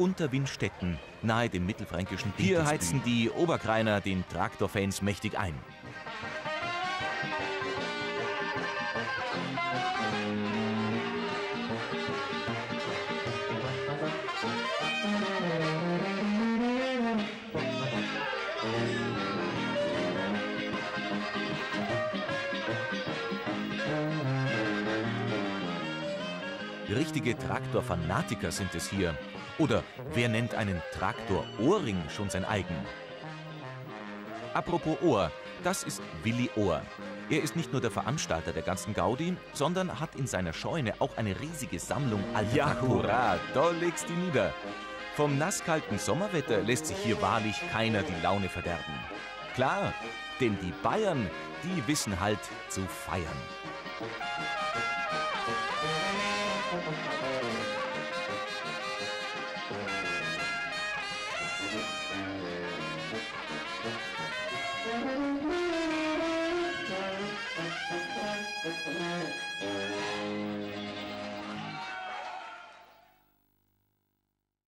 unter Windstetten, nahe dem mittelfränkischen Hier heizen die Oberkreiner den Traktorfans mächtig ein. Richtige Traktorfanatiker sind es hier. Oder wer nennt einen Traktor-Ohrring schon sein eigen? Apropos Ohr, das ist Willi Ohr. Er ist nicht nur der Veranstalter der ganzen Gaudi, sondern hat in seiner Scheune auch eine riesige Sammlung alter ja, Traktoren. hurra, da legst du nieder. Vom nasskalten Sommerwetter lässt sich hier wahrlich keiner die Laune verderben. Klar, denn die Bayern, die wissen halt zu feiern. Música